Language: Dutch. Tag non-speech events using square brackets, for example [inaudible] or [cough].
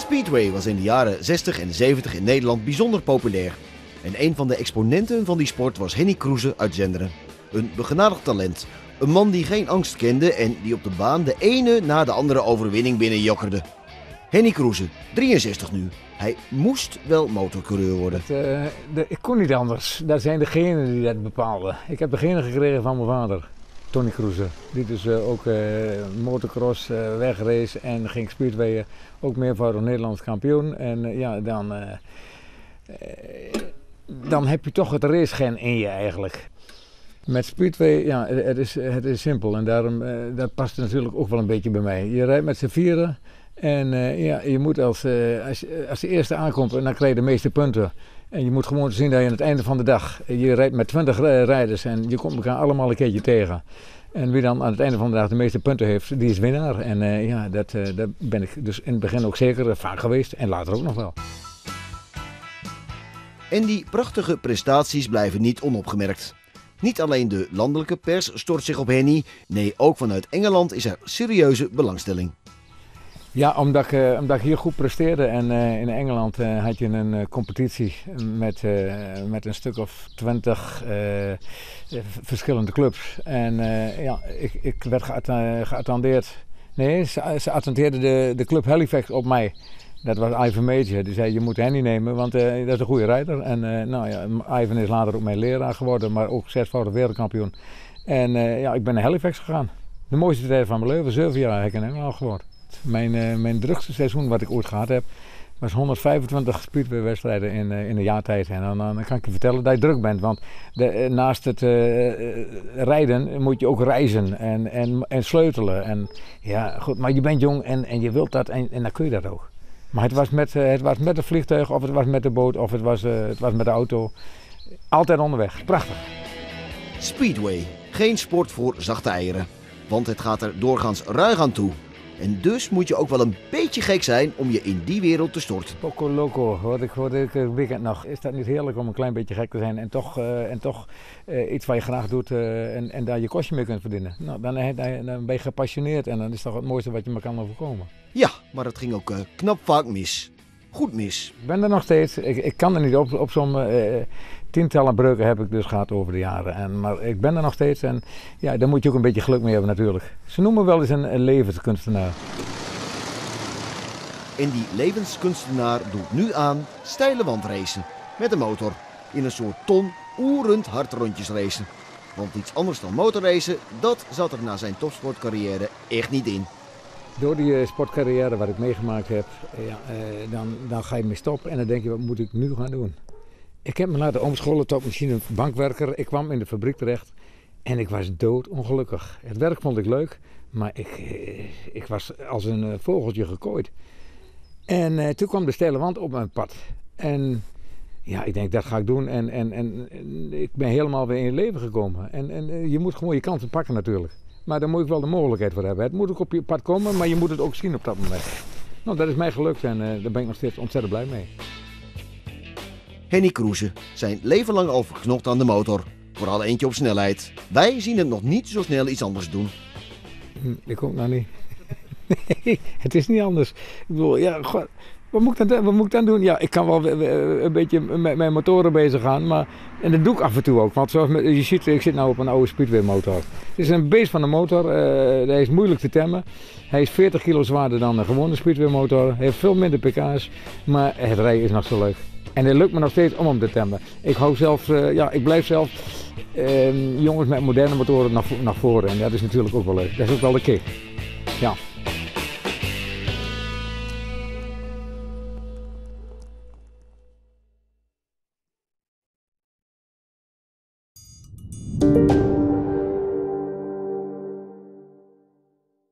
Speedway was in de jaren 60 en 70 in Nederland bijzonder populair. En een van de exponenten van die sport was Henny Kroeze uit Zenderen. Een begenadigd talent. Een man die geen angst kende en die op de baan de ene na de andere overwinning binnenjokkerde. Henny Kroeze, 63 nu. Hij moest wel motorcoureur worden. Eh, de- ik kon niet anders. Dat zijn degenen die dat bepaalden. Ik heb de genen gekregen van mijn vader, Tony Kroeze. Die dus ook eh, motocross eh wegrace en ging speedwayen. Ook meervoudig Nederlands kampioen. En eh, ja, dan, dan heb je toch het racegen in je eigenlijk. Met speedway, ja, het is, het is simpel. En daarom, dat past natuurlijk ook wel een beetje bij mij. Je rijdt met z'n vieren. En ja, je moet als, als, als de eerste aankomt, dan krijg je de meeste punten. En je moet gewoon zien dat je aan het einde van de dag, je rijdt met 20 ri- rijders en je komt elkaar allemaal een keertje tegen. En wie dan aan het einde van de dag de meeste punten heeft, die is winnaar. En eh, ja, dat, eh, dat ben ik dus in het begin ook zeker eh, vaak geweest en later ook nog wel. En die prachtige prestaties blijven niet onopgemerkt. Niet alleen de landelijke pers stort zich op Henny, nee, ook vanuit Engeland is er serieuze belangstelling. Ja, omdat ik, eh, omdat ik hier goed presteerde en eh, in Engeland eh, had je een competitie met, met een stuk of twintig verschillende clubs. En ja, ik, ik werd geattendeerd. Nee, ze, attendeerden de, de club Halifax op mij. Dat was Ivan Major. Die zei, je moet Henny nemen, want dat is een goede rijder. En nou ja, Ivan is later ook mijn leraar geworden, maar ook zesvoudig wereldkampioen. En ja, ik ben naar Halifax gegaan. De mooiste tijd van mijn leven, zeven jaar heb ik in Engeland gewoond. Mijn, eh, mijn drukste seizoen wat ik ooit gehad heb, was 125 speedway-wedstrijden in, eh, in een jaar tijd. En dan, kan ik je vertellen dat je druk bent. Want de, eh, naast het rijden moet je ook reizen en, en, en sleutelen. En, ja, goed, maar je bent jong en, en je wilt dat en, en dan kun je dat ook. Maar het was, met, het was met een vliegtuig, of het was met de boot, of het was, het was met de auto. Altijd onderweg. Prachtig. Speedway, geen sport voor zachte eieren. Want het gaat er doorgaans ruig aan toe. En dus moet je ook wel een beetje gek zijn om je in die wereld te storten. Poco Loco, hoorde ik, hoorde ik het weekend nog. Is dat niet heerlijk om een klein beetje gek te zijn en toch, eh, en toch eh, iets wat je graag doet eh, en, en daar je kostje mee kunt verdienen? Nou, dan, eh, dan, dan ben je gepassioneerd en dan is dat het mooiste wat je me kan overkomen. Ja, maar het ging ook eh, knap vaak mis. Goed mis. Ik ben er nog steeds, ik, ik kan er niet op, op zo'n tientallen breuken heb ik dus gehad over de jaren. En, maar ik ben er nog steeds en ja, daar moet je ook een beetje geluk mee hebben natuurlijk. Ze noemen me wel eens een, een levenskunstenaar. En die levenskunstenaar doet nu aan steile wandracen. Met een motor. In een soort ton oerend hard rondjes racen. Want iets anders dan motorracen, dat zat er na zijn topsportcarrière echt niet in. Door die eh, sportcarrière wat ik meegemaakt heb, eh, ja, eh, dan, dan ga je mee stoppen en dan denk je, wat moet ik nu gaan doen? Ik heb me laten omscholen tot machinebankwerker. Ik kwam in de fabriek terecht en ik was doodongelukkig. Het werk vond ik leuk, maar ik, ik was als een vogeltje gekooid. En toen kwam de steile wand op mijn pad. En ja, ik denk, dat ga ik doen. En, en, en, ik ben helemaal weer in het leven gekomen. En, en je moet gewoon je kansen pakken natuurlijk. Maar daar moet ik wel de mogelijkheid voor hebben. Het moet ook op je pad komen, maar je moet het ook zien op dat moment. Nou, dat is mij gelukt en eh, daar ben ik nog steeds ontzettend blij mee. Henny Kroeze, zijn leven lang al verknocht aan de motor. Vooral eentje op snelheid. Wij zien het nog niet zo snel iets anders doen. Hm, Ik ook nog niet. [laughs] nee, het is niet anders. Ik bedoel, ja, god, wat moet ik dan, wat moet dan doen? Ja, ik kan wel een beetje met mijn motoren bezig gaan, maar en dat doe ik af en toe ook. Want zoals je ziet, ik zit nu op een oude speedway motor. Het is een beest van de motor, eh hij is moeilijk te temmen. Hij is 40 kilo zwaarder dan een gewone speedway motor. Hij heeft veel minder pk's, maar het rijden is nog zo leuk. En het lukt me nog steeds om hem te temmen. Ik hou zelf, eh, ja, ik blijf zelf eh, jongens met moderne motoren naar, naar voren. En dat is natuurlijk ook wel leuk. Dat is ook wel de kick. Ja.